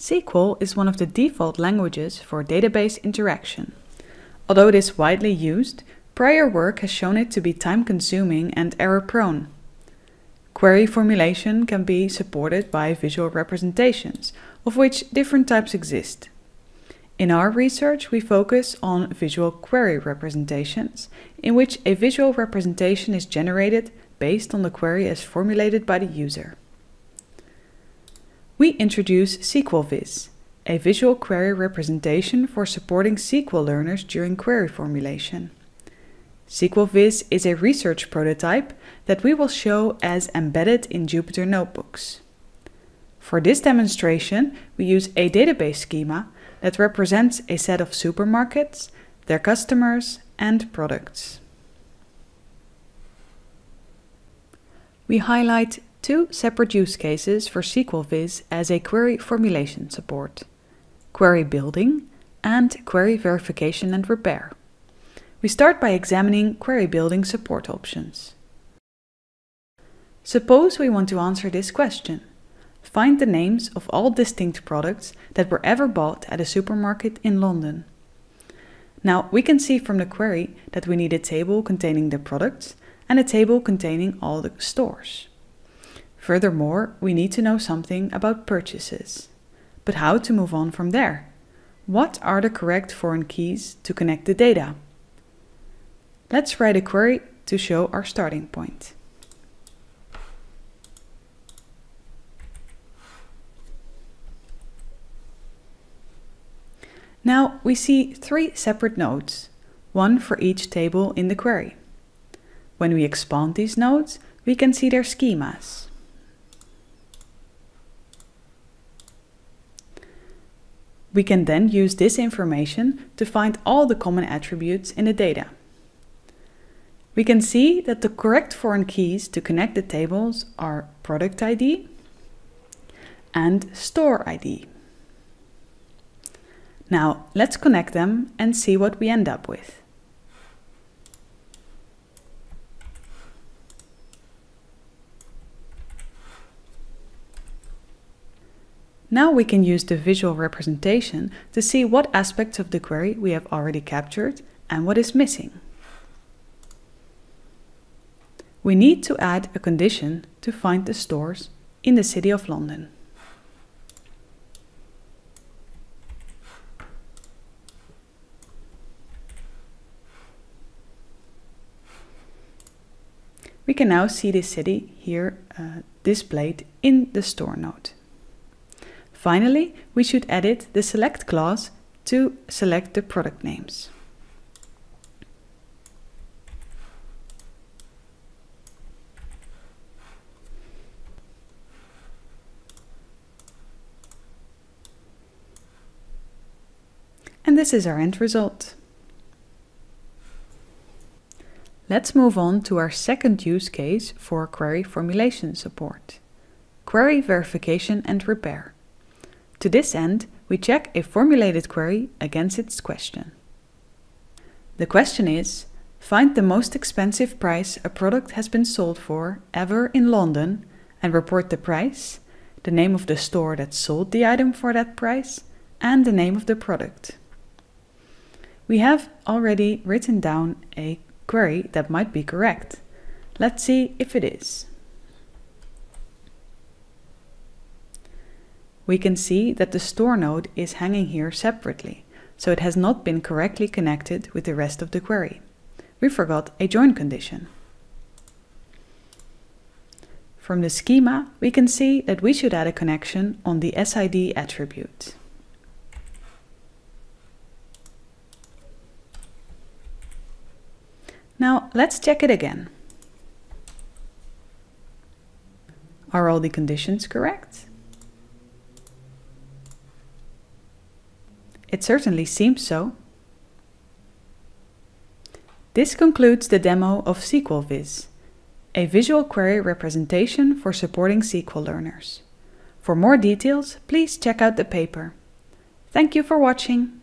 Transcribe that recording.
SQL is one of the default languages for database interaction. Although it is widely used, prior work has shown it to be time-consuming and error-prone. Query formulation can be supported by visual representations, of which different types exist. In our research, we focus on visual query representations, in which a visual representation is generated based on the query as formulated by the user. We introduce SQLVis, a visual query representation for supporting SQL learners during query formulation. SQLVis is a research prototype that we will show as embedded in Jupyter Notebooks. For this demonstration, we use a database schema that represents a set of supermarkets, their customers, and products. We highlight two separate use cases for SQLVis as a query formulation support, query building and query verification and repair. We start by examining query building support options. Suppose we want to answer this question. Find the names of all distinct products that were ever bought at a supermarket in London. Now we can see from the query that we need a table containing the products and a table containing all the stores. Furthermore, we need to know something about purchases. But how to move on from there? What are the correct foreign keys to connect the data? Let's write a query to show our starting point. Now we see three separate nodes, one for each table in the query. When we expand these nodes, we can see their schemas. We can then use this information to find all the common attributes in the data. We can see that the correct foreign keys to connect the tables are product ID and store ID. Now let's connect them and see what we end up with. Now we can use the visual representation to see what aspects of the query we have already captured and what is missing we need to add a condition to find the stores in the City of London. We can now see the city here uh, displayed in the store node. Finally, we should edit the select clause to select the product names. And this is our end result. Let's move on to our second use case for query formulation support. Query verification and repair. To this end, we check a formulated query against its question. The question is, find the most expensive price a product has been sold for ever in London and report the price, the name of the store that sold the item for that price, and the name of the product. We have already written down a query that might be correct. Let's see if it is. We can see that the store node is hanging here separately, so it has not been correctly connected with the rest of the query. We forgot a join condition. From the schema, we can see that we should add a connection on the SID attribute. Now let's check it again. Are all the conditions correct? It certainly seems so. This concludes the demo of SQLVis, a visual query representation for supporting SQL learners. For more details, please check out the paper. Thank you for watching.